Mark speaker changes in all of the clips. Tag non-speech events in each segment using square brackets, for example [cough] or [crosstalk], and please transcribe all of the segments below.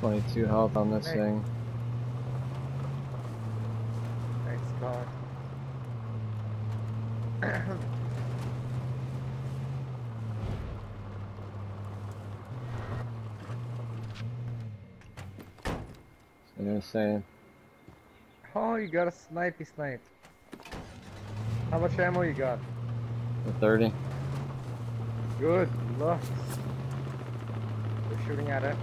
Speaker 1: 22 health on this thing.
Speaker 2: Thanks, God.
Speaker 1: You know what I'm saying?
Speaker 2: oh, you got a snipey snipe. How much ammo you got?
Speaker 1: The 30.
Speaker 2: Good luck. They're shooting at us.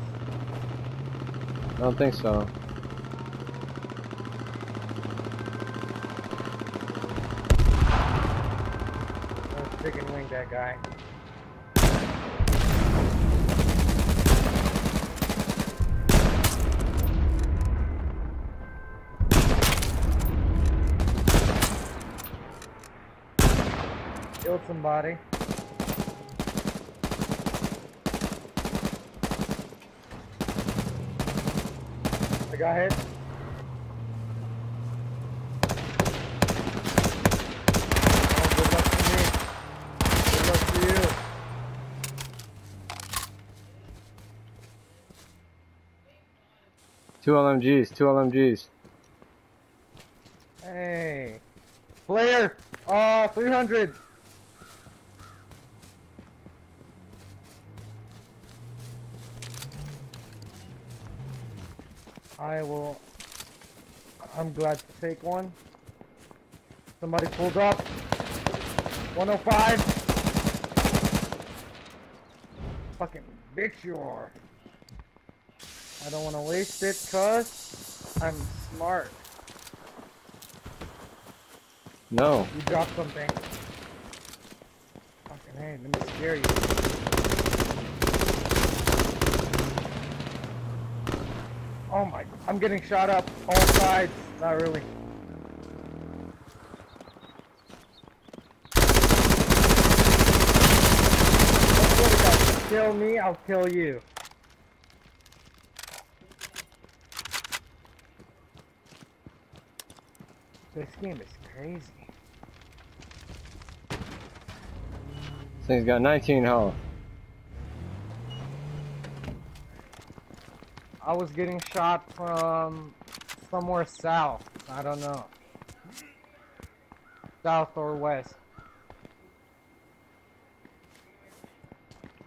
Speaker 1: I don't think so.
Speaker 2: Let's chicken wing that guy. Killed somebody. I got hit. Good luck to me. Good luck to you.
Speaker 1: Two LMGs, two LMGs.
Speaker 2: Hey. Player! Uh, 300! I will... I'm glad to take one. Somebody pulled up. 105! Fucking bitch you are. I don't want to waste it, cuz I'm smart.
Speaker 1: No.
Speaker 2: You dropped something. Fucking hey, let me scare you. Oh my, I'm getting shot up all sides. Not really. Kill me, I'll kill you. This game is crazy.
Speaker 1: This thing's got 19 health.
Speaker 2: I was getting shot from somewhere south. I don't know. South or west.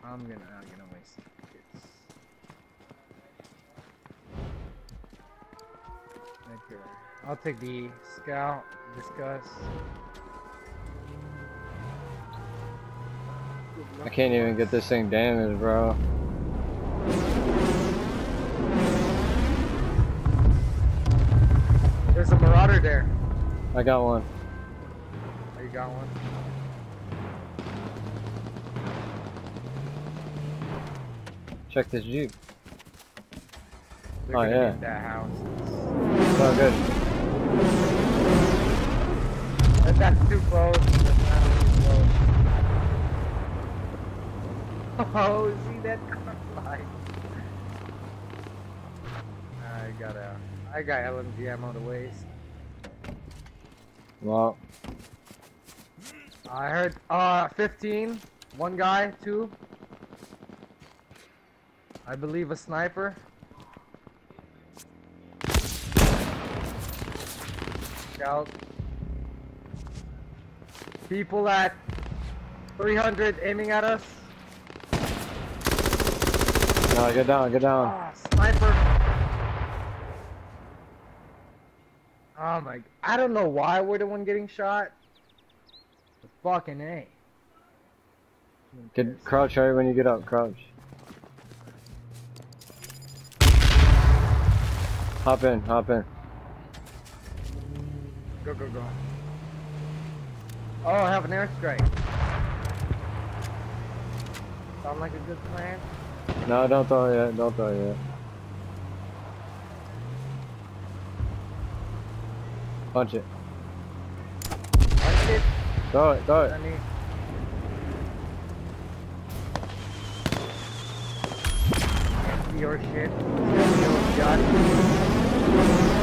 Speaker 2: I'm gonna, I'm gonna waste here. I'll take the scout. Discuss.
Speaker 1: I can't even get this thing damaged, bro.
Speaker 2: There.
Speaker 1: I got one.
Speaker 2: Oh, you got one?
Speaker 1: Check this Jeep.
Speaker 2: They're
Speaker 1: Oh, yeah.
Speaker 2: that house.
Speaker 1: All good.
Speaker 2: That's too close, that's too close. [laughs] Oh, see that [laughs] car fly? I got a, I got LMG ammo to waste.
Speaker 1: Well,
Speaker 2: I heard, uh, 15, one guy, two. I believe a sniper. Scout. People at 300 aiming at us.
Speaker 1: no, get down, get down.
Speaker 2: Ah, sniper. Oh my, I don't know why we're the one getting shot. But fucking A.
Speaker 1: Get crouch right when you get up, crouch. Hop in, hop in.
Speaker 2: Go, go, go. Oh, I have an airstrike. Sound like a good plan?
Speaker 1: No, don't throw it yet, don't throw it yet. Punch it.
Speaker 2: Punch it,
Speaker 1: Throw it, throw it.
Speaker 2: Your shit. Your gun.